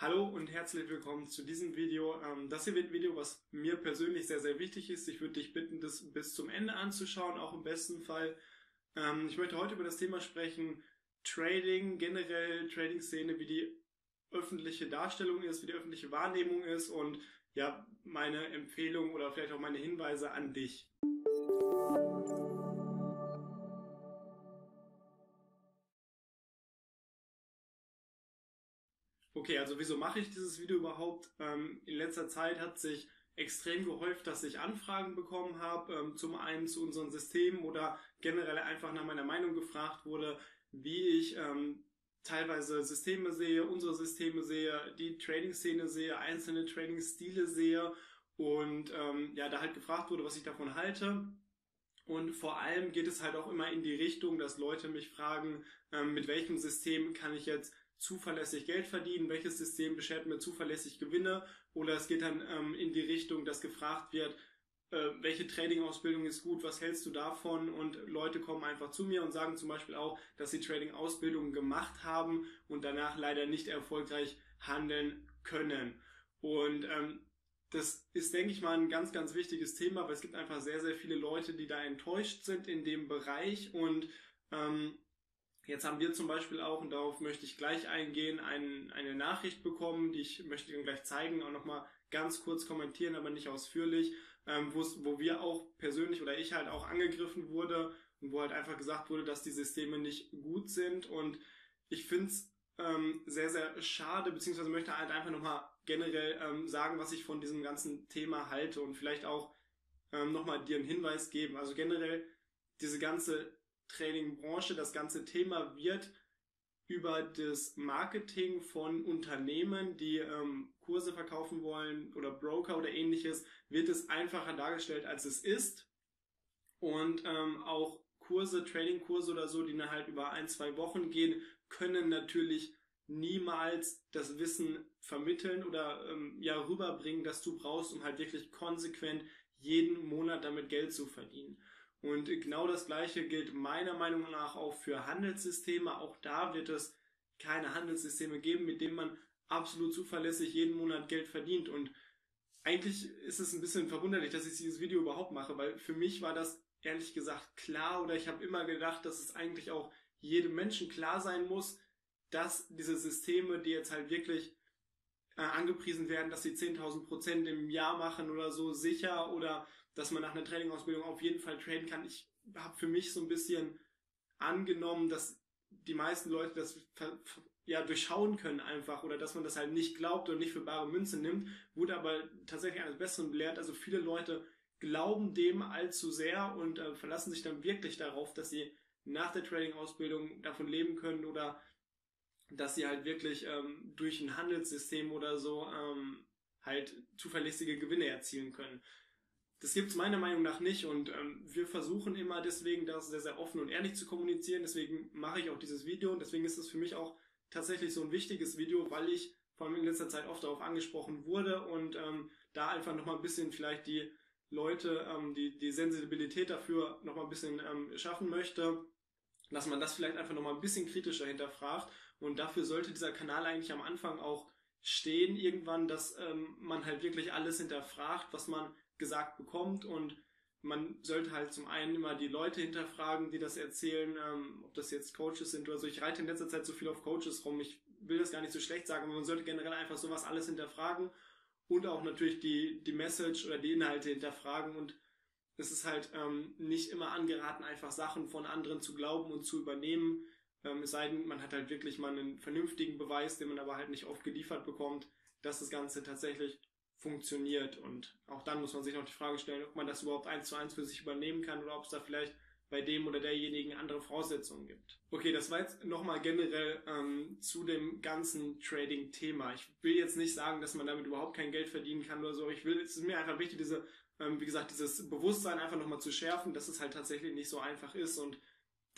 Hallo und herzlich willkommen zu diesem Video. Ähm, das hier wird ein Video, was mir persönlich sehr, sehr wichtig ist. Ich würde dich bitten, das bis zum Ende anzuschauen, auch im besten Fall. Ähm, ich möchte heute über das Thema sprechen, Trading, generell Trading-Szene, wie die öffentliche Darstellung ist, wie die öffentliche Wahrnehmung ist und ja, meine Empfehlung oder vielleicht auch meine Hinweise an dich. Okay, also wieso mache ich dieses Video überhaupt? Ähm, in letzter Zeit hat sich extrem gehäuft, dass ich Anfragen bekommen habe, ähm, zum einen zu unseren Systemen oder generell einfach nach meiner Meinung gefragt wurde, wie ich ähm, teilweise Systeme sehe, unsere Systeme sehe, die Trading-Szene sehe, einzelne Trading-Stile sehe und ähm, ja, da halt gefragt wurde, was ich davon halte. Und vor allem geht es halt auch immer in die Richtung, dass Leute mich fragen, ähm, mit welchem System kann ich jetzt zuverlässig Geld verdienen, welches System beschert mir zuverlässig Gewinne? Oder es geht dann ähm, in die Richtung, dass gefragt wird, äh, welche Trading-Ausbildung ist gut, was hältst du davon? Und Leute kommen einfach zu mir und sagen zum Beispiel auch, dass sie Trading-Ausbildungen gemacht haben und danach leider nicht erfolgreich handeln können. Und ähm, das ist, denke ich mal, ein ganz, ganz wichtiges Thema, weil es gibt einfach sehr, sehr viele Leute, die da enttäuscht sind in dem Bereich. Und ähm, Jetzt haben wir zum Beispiel auch, und darauf möchte ich gleich eingehen, ein, eine Nachricht bekommen, die ich möchte Ihnen gleich zeigen, auch nochmal ganz kurz kommentieren, aber nicht ausführlich, ähm, wo wir auch persönlich oder ich halt auch angegriffen wurde und wo halt einfach gesagt wurde, dass die Systeme nicht gut sind. Und ich finde es ähm, sehr, sehr schade, beziehungsweise möchte halt einfach nochmal generell ähm, sagen, was ich von diesem ganzen Thema halte und vielleicht auch ähm, nochmal dir einen Hinweis geben. Also generell diese ganze Trading-Branche, das ganze Thema wird über das Marketing von Unternehmen, die ähm, Kurse verkaufen wollen oder Broker oder ähnliches, wird es einfacher dargestellt, als es ist. Und ähm, auch Kurse, Trading-Kurse oder so, die dann halt über ein, zwei Wochen gehen, können natürlich niemals das Wissen vermitteln oder ähm, ja rüberbringen, das du brauchst, um halt wirklich konsequent jeden Monat damit Geld zu verdienen. Und genau das Gleiche gilt meiner Meinung nach auch für Handelssysteme. Auch da wird es keine Handelssysteme geben, mit denen man absolut zuverlässig jeden Monat Geld verdient. Und eigentlich ist es ein bisschen verwunderlich, dass ich dieses Video überhaupt mache, weil für mich war das ehrlich gesagt klar oder ich habe immer gedacht, dass es eigentlich auch jedem Menschen klar sein muss, dass diese Systeme, die jetzt halt wirklich äh, angepriesen werden, dass sie 10.000 Prozent im Jahr machen oder so sicher oder dass man nach einer Trainingausbildung auf jeden Fall traden kann. Ich habe für mich so ein bisschen angenommen, dass die meisten Leute das ja durchschauen können einfach oder dass man das halt nicht glaubt und nicht für bare Münze nimmt, wurde aber tatsächlich eines Besseren belehrt. Also viele Leute glauben dem allzu sehr und äh, verlassen sich dann wirklich darauf, dass sie nach der Trading-Ausbildung davon leben können oder dass sie halt wirklich ähm, durch ein Handelssystem oder so ähm, halt zuverlässige Gewinne erzielen können. Das gibt's meiner Meinung nach nicht und ähm, wir versuchen immer deswegen das sehr, sehr offen und ehrlich zu kommunizieren. Deswegen mache ich auch dieses Video und deswegen ist es für mich auch tatsächlich so ein wichtiges Video, weil ich vor allem in letzter Zeit oft darauf angesprochen wurde und ähm, da einfach nochmal ein bisschen vielleicht die Leute, ähm, die, die Sensibilität dafür nochmal ein bisschen ähm, schaffen möchte, dass man das vielleicht einfach nochmal ein bisschen kritischer hinterfragt und dafür sollte dieser Kanal eigentlich am Anfang auch stehen irgendwann, dass ähm, man halt wirklich alles hinterfragt, was man gesagt bekommt und man sollte halt zum einen immer die Leute hinterfragen, die das erzählen, ähm, ob das jetzt Coaches sind oder so. Ich reite in letzter Zeit so viel auf Coaches rum. Ich will das gar nicht so schlecht sagen, aber man sollte generell einfach sowas alles hinterfragen und auch natürlich die, die Message oder die Inhalte hinterfragen und es ist halt ähm, nicht immer angeraten, einfach Sachen von anderen zu glauben und zu übernehmen. Ähm, es sei denn, man hat halt wirklich mal einen vernünftigen Beweis, den man aber halt nicht oft geliefert bekommt, dass das Ganze tatsächlich funktioniert. Und auch dann muss man sich noch die Frage stellen, ob man das überhaupt eins zu eins für sich übernehmen kann oder ob es da vielleicht bei dem oder derjenigen andere Voraussetzungen gibt. Okay, das war jetzt nochmal generell ähm, zu dem ganzen Trading-Thema. Ich will jetzt nicht sagen, dass man damit überhaupt kein Geld verdienen kann oder so. Ich will, es ist mir einfach wichtig, diese, ähm, wie gesagt, dieses Bewusstsein einfach nochmal zu schärfen, dass es halt tatsächlich nicht so einfach ist und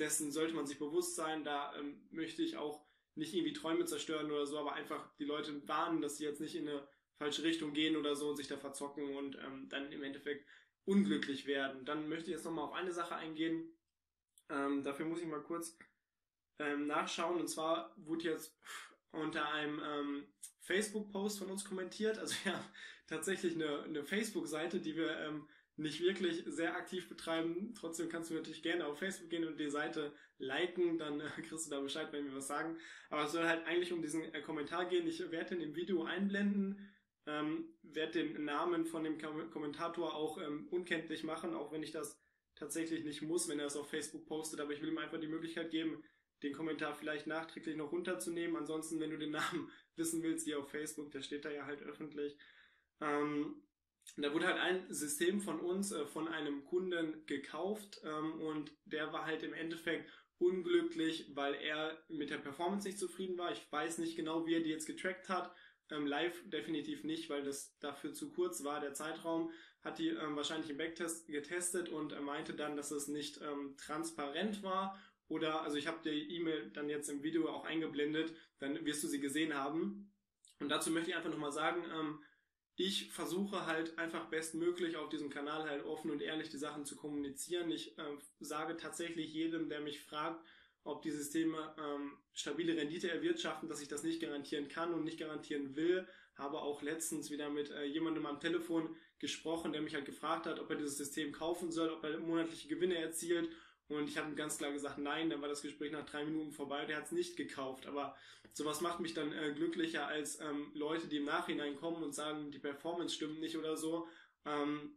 dessen sollte man sich bewusst sein. Da ähm, möchte ich auch nicht irgendwie Träume zerstören oder so, aber einfach die Leute warnen, dass sie jetzt nicht in eine falsche Richtung gehen oder so und sich da verzocken und ähm, dann im Endeffekt unglücklich werden. Dann möchte ich jetzt nochmal auf eine Sache eingehen. Ähm, dafür muss ich mal kurz ähm, nachschauen. Und zwar wurde jetzt unter einem ähm, Facebook-Post von uns kommentiert. Also wir haben tatsächlich eine, eine Facebook-Seite, die wir ähm, nicht wirklich sehr aktiv betreiben. Trotzdem kannst du natürlich gerne auf Facebook gehen und die Seite liken, dann äh, kriegst du da Bescheid, wenn wir was sagen. Aber es soll halt eigentlich um diesen äh, Kommentar gehen. Ich werde den im Video einblenden, ähm, werde den Namen von dem Kom Kommentator auch ähm, unkenntlich machen, auch wenn ich das tatsächlich nicht muss, wenn er es auf Facebook postet. Aber ich will ihm einfach die Möglichkeit geben, den Kommentar vielleicht nachträglich noch runterzunehmen. Ansonsten, wenn du den Namen wissen willst, die auf Facebook, der steht da ja halt öffentlich. Ähm, da wurde halt ein System von uns, äh, von einem Kunden gekauft ähm, und der war halt im Endeffekt unglücklich, weil er mit der Performance nicht zufrieden war. Ich weiß nicht genau, wie er die jetzt getrackt hat. Ähm, live definitiv nicht, weil das dafür zu kurz war, der Zeitraum. Hat die ähm, wahrscheinlich im Backtest getestet und er meinte dann, dass es nicht ähm, transparent war. Oder, also ich habe die E-Mail dann jetzt im Video auch eingeblendet, dann wirst du sie gesehen haben. Und dazu möchte ich einfach nochmal sagen, ähm, ich versuche halt einfach bestmöglich auf diesem Kanal halt offen und ehrlich die Sachen zu kommunizieren. Ich äh, sage tatsächlich jedem, der mich fragt, ob die Systeme ähm, stabile Rendite erwirtschaften, dass ich das nicht garantieren kann und nicht garantieren will. Habe auch letztens wieder mit äh, jemandem am Telefon gesprochen, der mich halt gefragt hat, ob er dieses System kaufen soll, ob er monatliche Gewinne erzielt. Und ich habe ihm ganz klar gesagt, nein, dann war das Gespräch nach drei Minuten vorbei, der hat es nicht gekauft. Aber sowas macht mich dann äh, glücklicher als ähm, Leute, die im Nachhinein kommen und sagen, die Performance stimmt nicht oder so. Ähm,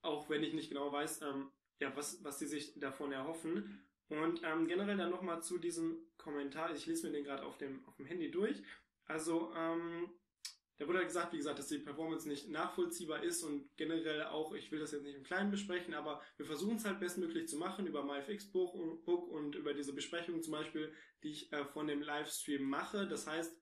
auch wenn ich nicht genau weiß, ähm, ja, was, was die sich davon erhoffen. Und ähm, generell dann nochmal zu diesem Kommentar, ich lese mir den gerade auf dem, auf dem Handy durch. Also, ähm, da wurde halt gesagt, wie gesagt, dass die Performance nicht nachvollziehbar ist und generell auch, ich will das jetzt nicht im Kleinen besprechen, aber wir versuchen es halt bestmöglich zu machen über MyFX-Book und über diese Besprechungen zum Beispiel, die ich äh, von dem Livestream mache. Das heißt,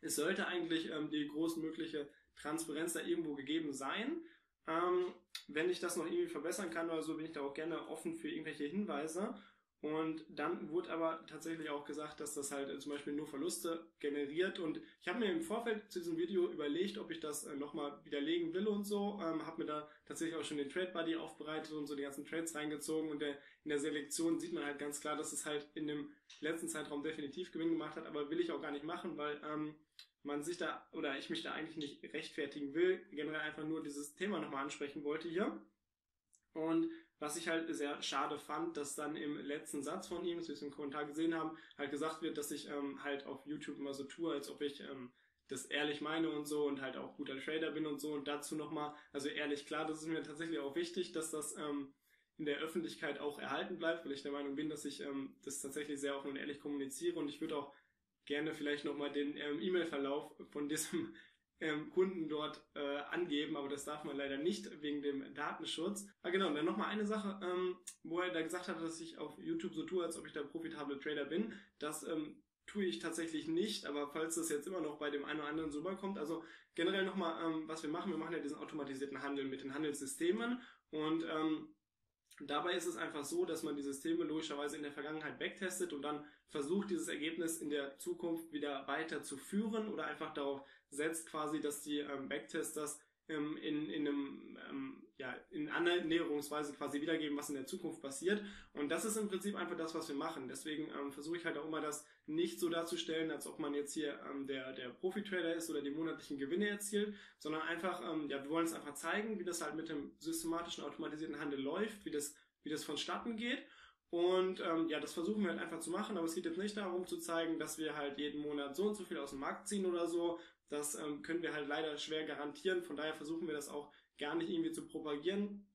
es sollte eigentlich ähm, die großmögliche Transparenz da irgendwo gegeben sein. Ähm, wenn ich das noch irgendwie verbessern kann oder so, bin ich da auch gerne offen für irgendwelche Hinweise. Und dann wurde aber tatsächlich auch gesagt, dass das halt zum Beispiel nur Verluste generiert. Und ich habe mir im Vorfeld zu diesem Video überlegt, ob ich das äh, nochmal widerlegen will und so. Ähm, habe mir da tatsächlich auch schon den Trade Buddy aufbereitet und so die ganzen Trades reingezogen. Und der, in der Selektion sieht man halt ganz klar, dass es halt in dem letzten Zeitraum definitiv Gewinn gemacht hat. Aber will ich auch gar nicht machen, weil ähm, man sich da oder ich mich da eigentlich nicht rechtfertigen will. Generell einfach nur dieses Thema nochmal ansprechen wollte hier. Und was ich halt sehr schade fand, dass dann im letzten Satz von ihm, das wir es im Kommentar gesehen haben, halt gesagt wird, dass ich ähm, halt auf YouTube immer so tue, als ob ich ähm, das ehrlich meine und so und halt auch guter Trader bin und so. Und dazu nochmal, also ehrlich, klar, das ist mir tatsächlich auch wichtig, dass das ähm, in der Öffentlichkeit auch erhalten bleibt, weil ich der Meinung bin, dass ich ähm, das tatsächlich sehr offen und ehrlich kommuniziere und ich würde auch gerne vielleicht nochmal den ähm, E-Mail-Verlauf von diesem ähm, Kunden dort äh, angeben, aber das darf man leider nicht wegen dem Datenschutz. Ah genau, und dann nochmal eine Sache, ähm, wo er da gesagt hat, dass ich auf YouTube so tue, als ob ich der profitable Trader bin. Das ähm, tue ich tatsächlich nicht, aber falls das jetzt immer noch bei dem einen oder anderen so rüberkommt, also generell nochmal, ähm, was wir machen, wir machen ja diesen automatisierten Handel mit den Handelssystemen und ähm, Dabei ist es einfach so, dass man die Systeme logischerweise in der Vergangenheit backtestet und dann versucht, dieses Ergebnis in der Zukunft wieder weiter zu führen oder einfach darauf setzt quasi, dass die ähm, Backtesters ähm, in, in einem, ähm, ja, in Annäherungsweise quasi wiedergeben, was in der Zukunft passiert. Und das ist im Prinzip einfach das, was wir machen. Deswegen ähm, versuche ich halt auch immer das nicht so darzustellen, als ob man jetzt hier ähm, der, der Profi-Trader ist oder die monatlichen Gewinne erzielt, sondern einfach, ähm, ja, wir wollen es einfach zeigen, wie das halt mit dem systematischen automatisierten Handel läuft, wie das, wie das vonstatten geht. Und ähm, ja, das versuchen wir halt einfach zu machen, aber es geht jetzt nicht darum zu zeigen, dass wir halt jeden Monat so und so viel aus dem Markt ziehen oder so, das ähm, können wir halt leider schwer garantieren. Von daher versuchen wir das auch gar nicht irgendwie zu propagieren,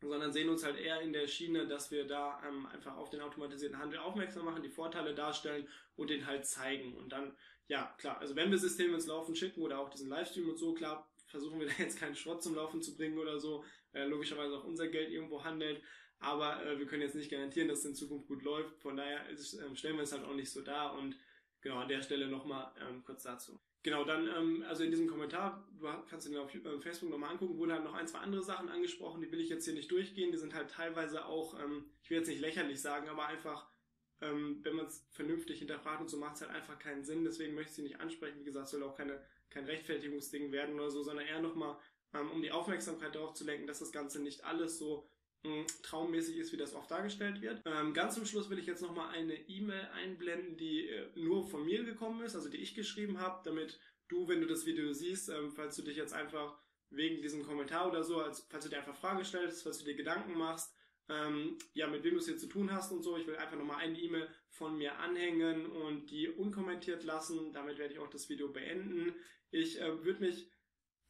sondern sehen uns halt eher in der Schiene, dass wir da ähm, einfach auf den automatisierten Handel aufmerksam machen, die Vorteile darstellen und den halt zeigen. Und dann, ja, klar, also wenn wir Systeme ins Laufen schicken oder auch diesen Livestream und so, klar, versuchen wir da jetzt keinen Schrott zum Laufen zu bringen oder so, äh, logischerweise auch unser Geld irgendwo handelt. Aber äh, wir können jetzt nicht garantieren, dass es in Zukunft gut läuft. Von daher ist, äh, stellen wir es halt auch nicht so dar. Und genau an der Stelle nochmal ähm, kurz dazu. Genau, dann, ähm, also in diesem Kommentar, du kannst ihn auf äh, Facebook nochmal angucken, wurden halt noch ein, zwei andere Sachen angesprochen, die will ich jetzt hier nicht durchgehen, die sind halt teilweise auch, ähm, ich will jetzt nicht lächerlich sagen, aber einfach, ähm, wenn man es vernünftig hinterfragt und so macht es halt einfach keinen Sinn, deswegen möchte ich sie nicht ansprechen, wie gesagt, soll auch keine, kein Rechtfertigungsding werden oder so, sondern eher nochmal, ähm, um die Aufmerksamkeit darauf zu lenken, dass das Ganze nicht alles so hm, traummäßig ist, wie das oft dargestellt wird. Ähm, ganz zum Schluss will ich jetzt nochmal eine E-Mail einblenden, die äh, nur von mir gekommen ist, also die ich geschrieben habe, damit du, wenn du das Video siehst, ähm, falls du dich jetzt einfach wegen diesem Kommentar oder so, als, falls du dir einfach Fragen stellst, falls du dir Gedanken machst, ähm, ja, mit wem du es hier zu tun hast und so. Ich will einfach nochmal eine E-Mail von mir anhängen und die unkommentiert lassen. Damit werde ich auch das Video beenden. Ich äh, würde mich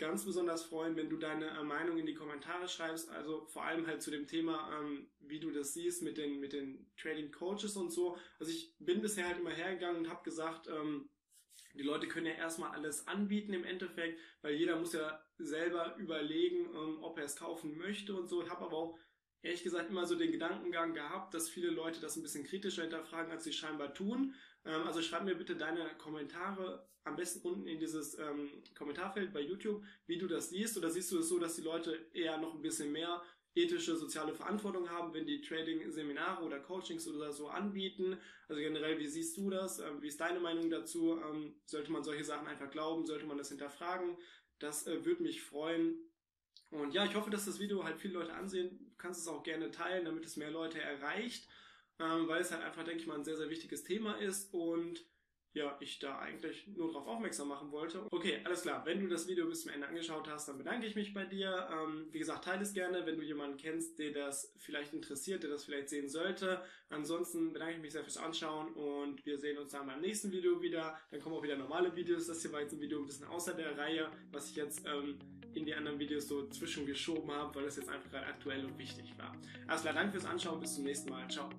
ganz besonders freuen, wenn du deine äh, Meinung in die Kommentare schreibst. Also vor allem halt zu dem Thema, ähm, wie du das siehst mit den, mit den Trading Coaches und so. Also ich bin bisher halt immer hergegangen und habe gesagt, ähm, die Leute können ja erstmal alles anbieten im Endeffekt, weil jeder muss ja selber überlegen, ähm, ob er es kaufen möchte und so. Ich habe aber auch ehrlich gesagt immer so den Gedankengang gehabt, dass viele Leute das ein bisschen kritischer hinterfragen, als sie scheinbar tun. Ähm, also schreib mir bitte deine Kommentare am besten unten in dieses ähm, Kommentarfeld bei YouTube, wie du das siehst. Oder siehst du es so, dass die Leute eher noch ein bisschen mehr ethische, soziale Verantwortung haben, wenn die Trading-Seminare oder Coachings oder so anbieten. Also generell, wie siehst du das? Ähm, wie ist deine Meinung dazu? Ähm, sollte man solche Sachen einfach glauben? Sollte man das hinterfragen? Das äh, würde mich freuen. Und ja, ich hoffe, dass das Video halt viele Leute ansehen. Du kannst es auch gerne teilen, damit es mehr Leute erreicht, ähm, weil es halt einfach, denke ich mal, ein sehr, sehr wichtiges Thema ist und ja, ich da eigentlich nur darauf aufmerksam machen wollte. Okay, alles klar. Wenn du das Video bis zum Ende angeschaut hast, dann bedanke ich mich bei dir. Ähm, wie gesagt, teile es gerne, wenn du jemanden kennst, der das vielleicht interessiert, der das vielleicht sehen sollte. Ansonsten bedanke ich mich sehr fürs Anschauen und wir sehen uns dann beim nächsten Video wieder. Dann kommen auch wieder normale Videos. Das hier war jetzt ein Video ein bisschen außer der Reihe, was ich jetzt ähm, in die anderen Videos so zwischengeschoben habe, weil das jetzt einfach gerade aktuell und wichtig war. Alles klar, danke fürs Anschauen. Bis zum nächsten Mal. Ciao.